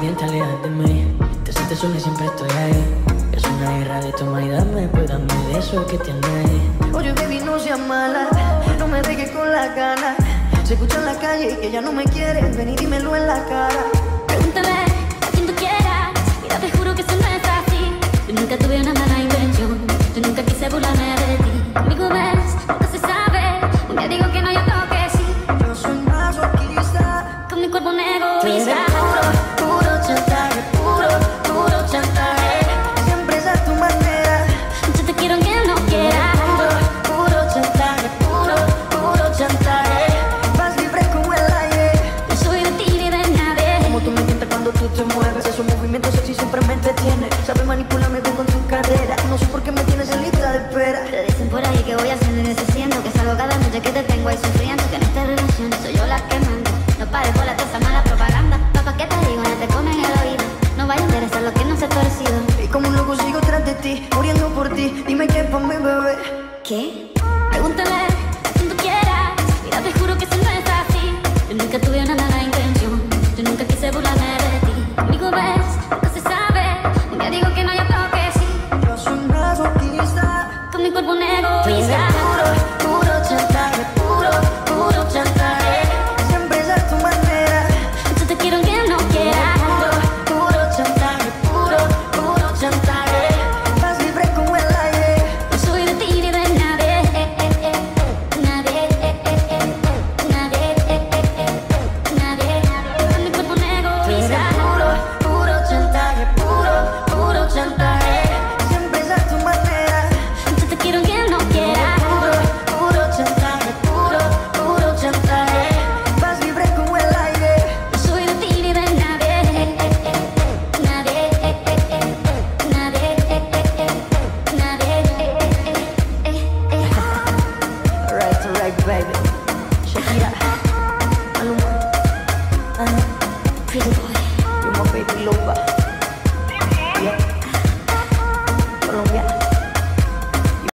bien te alejas de mí. Te sientes sola y siempre estoy ahí. Es una guerra de toma y dame, pues dame de eso que tienes. Oye, baby, no seas mala, no me dejes con la gana. Se escucha en la calle y que ya no me quieres, ven y dímelo en la cara. Pregúntale a quien tú quieras, mira, te juro que eso no es así. Yo nunca tuve una mala intención, yo nunca quise burlarme de ti. Conmigo ves, nunca se sabe, un día digo que no, yo tengo que sí. Yo soy masoquista, Con mi cuerpo un tú eres egoísta. Entretienen Sabes manipularme bien con tu carrera. No sé por qué me tienes en lista de espera. Te dicen por ahí que voy haciendo y deshaciendo Que salgo cada noche que te tengo ahí sufriendo Que en esta relación soy yo la que mando. No pares por la esa mala propaganda. Papá, ¿qué te digo? No te comen el oído. No vaya a interesar lo que no se ha torcido. Y como un loco sigo tras de ti Muriendo por ti. Dime qué pa' mi bebé. ¿Qué? Pregúntale un yeah.